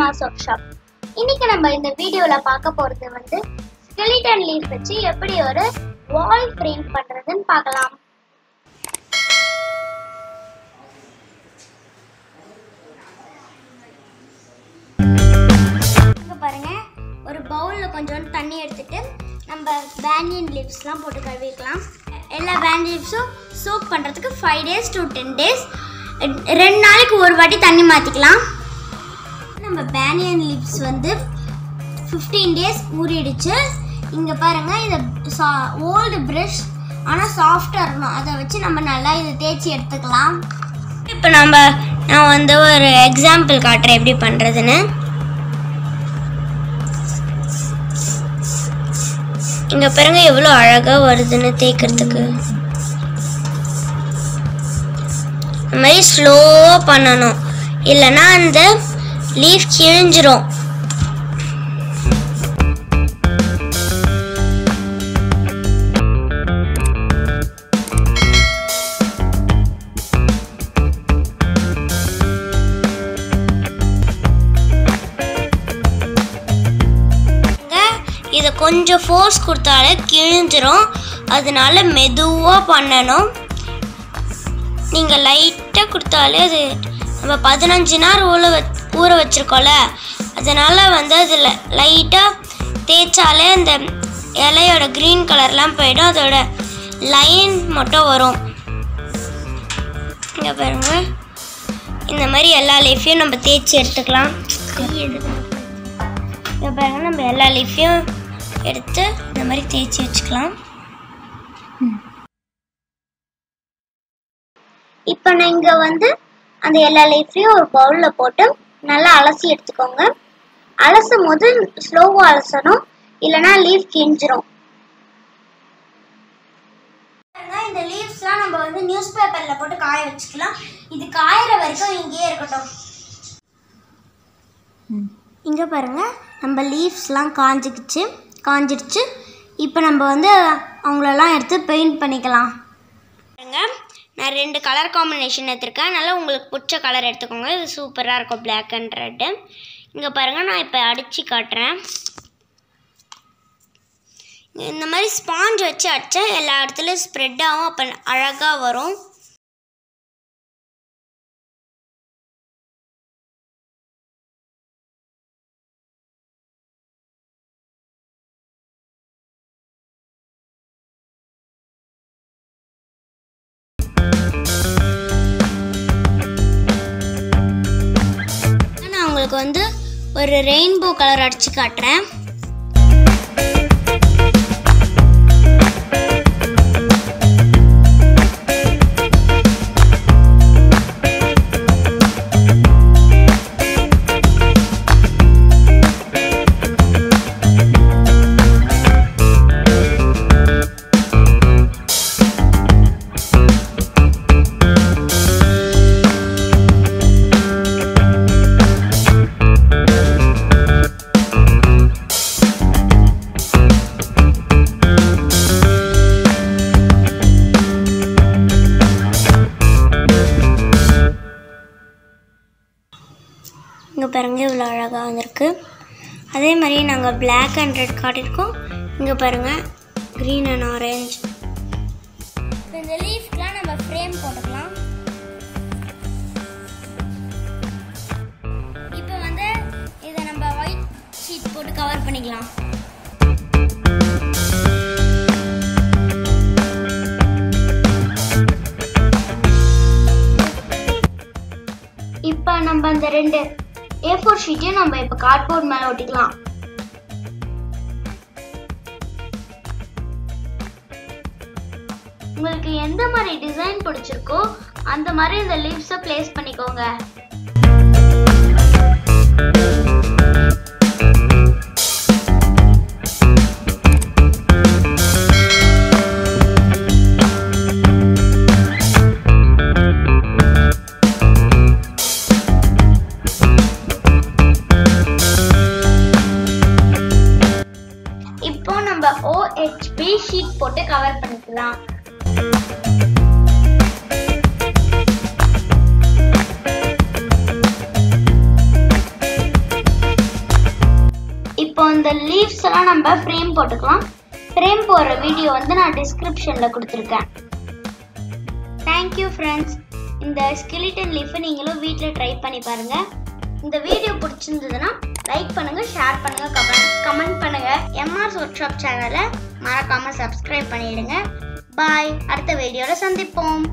அம்மாஸ் work shop இன்னைக்கு நம்ம இந்த வீடியோல பார்க்க போறது வந்து ஸ்கெலிட்டன் லீஃப் வச்சு எப்படி ஒரு வால் ஃப்ரேம் பண்றதுன்னு பார்க்கலாம். பாருங்க ஒரு பவுல்ல கொஞ்சோண்டு தண்ணி எடுத்துட்டு நம்ம பேனியன் லீவ்ஸ்லாம் போட்டு கழுவிக்கலாம். எல்லா பேனியன் லீவ்ஸும் சோப் பண்ணுறதுக்கு five days to ten days ரெண்டு நாளைக்கு ஒரு வாட்டி தண்ணி மாற்றிக்கலாம் நம்ம பேனியன் லிப்ஸ் வந்து ஃபிஃப்டீன் டேஸ் ஊறிடுச்சு இங்கே பாருங்கள் இதை சா ஓல்டு ப்ரஷ் ஆனால் சாஃப்டாக இருக்கணும். அதை வச்சு நம்ம நல்லா இதை தேய்ச்சி எடுத்துக்கலாம். இப்போ நம்ம நான் வந்து ஒரு எக்ஸாம்பிள் காட்டுறேன் எப்படி பண்ணுறதுன்னு இங்கே பாருங்க எவ்வளோ அழகாக வருதுன்னு தேய்க்கிறதுக்கு. இந்த மாதிரி ஸ்லோவாக பண்ணணும். இல்லைன்னா அந்த லீஃப் கிழிஞ்சிரும் இதை கொஞ்சம் ஃபோர்ஸ் கொடுத்தாலே கிழிஞ்சிரும். அதனால மெதுவாக பண்ணணும். நீங்கள் லைட்டாக கொடுத்தாலே அது நம்ம பதினஞ்சு நாள் உள்ள வச்சு ஊற வச்சுருக்கோம்ல. அதனால் வந்து அதில் லைட்டாக தேய்ச்சாலே அந்த இலையோட க்ரீன் கலர்லாம் போயிடும். அதோட லைன் மட்டும் வரும். இங்கே பாருங்க. இந்த மாதிரி எல்லா லைஃப்பையும் நம்ம தேய்ச்சி எடுத்துக்கலாம். இங்கே பாருங்க நம்ம எல்லா லீஃபையும் எடுத்து இந்த மாதிரி தேய்ச்சி வச்சுக்கலாம். இப்போ நான் இங்கே வந்து அந்த எல்லா லீஃபையும் ஒரு பவுலில் போட்டு நல்லா அலசி எடுத்துக்கோங்க. அலசும் போது ஸ்லோவாக அலசணும். இல்லைன்னா லீஃப் கிஞ்சிரும் இந்த லீவ்ஸ்லாம் நம்ம வந்து நியூஸ் பேப்பரில் போட்டு காய வச்சுக்கலாம். இது காயிற வரைக்கும் இங்கேயே இருக்கட்டும். இங்கே பாருங்கள் நம்ம லீவ்ஸ்லாம் காஞ்சிக்கிச்சு. காஞ்சிடுச்சு இப்போ நம்ம வந்து அவங்களெல்லாம் எடுத்து பெயிண்ட் பண்ணிக்கலாம். பாருங்க நான் ரெண்டு கலர் காம்பினேஷன் எடுத்திருக்கேன். அதனால் உங்களுக்கு பிடிச்ச கலர் எடுத்துக்கோங்க. இது சூப்பராக இருக்கும். பிளாக் அண்ட் ரெட்டு இங்கே பாருங்கள் நான் இப்போ அடித்து காட்டுறேன். இந்த மாதிரி ஸ்பாஞ்ச் வச்சு அடித்தா எல்லா இடத்துலையும் ஸ்ப்ரெட் ஆகும். அப்போ அழகாக வரும். உங்களுக்கு வந்து ஒரு ரெயின்போ கலர் அடிச்சு காட்டுறேன். பாருங்கள் இவ்வளோ அழகாக வந்திருக்கு. அதே மாதிரி நாங்கள் பிளாக் அண்ட் ரெட் காட்டியிருக்கோம் இங்கே பாருங்கள் க்ரீன் அண்ட் ஆரஞ்ச் இந்த லீஃப்லாம் நம்ம ஃப்ரேம் போட்டுக்கலாம். இப்போ வந்து இதை நம்ம ஒயிட் ஷீட் போட்டு கவர் பண்ணிக்கலாம். இப்போ நம்ம அந்த ரெண்டு ஏ ஃபோர் ஷீட்டையும் நம்ம இப்போ கார்ட்போர்ட் மேலே ஒட்டிக்கலாம். உங்களுக்கு எந்த மாதிரி டிசைன் பிடிச்சிருக்கோ அந்த மாதிரி இந்த லீவ்ஸை ப்ளேஸ் பண்ணிக்கோங்க. ஓஹெச்பி ஷீட் போட்டு கவர் பண்ணிக்கலாம். இப்போ இந்த லீவ்ஸ் எல்லாம் நம்ம ஃப்ரேம் போட்டுக்கலாம். ஃப்ரேம் போடுற வீடியோ வந்து நான் டிஸ்கிரிப்ஷனில் கொடுத்துருக்கேன். தேங்க்யூ ஃப்ரெண்ட்ஸ் இந்த ஸ்கெலிட்டன் லீஃபை நீங்களும் வீட்டில் ட்ரை பண்ணி பாருங்கள் இந்த வீடியோ பிடிச்சிருந்ததுன்னா லைக் பண்ணுங்கள் ஷேர் பண்ணுங்கள் கமெண்ட் கமெண்ட் பண்ணுங்கள் எம்ஆர்ஸ் ஒர்க் ஷாப் சேனலை மறக்காமல் சப்ஸ்கிரைப் பண்ணிடுங்க. பாய் அடுத்த வீடியோவில் சந்திப்போம்.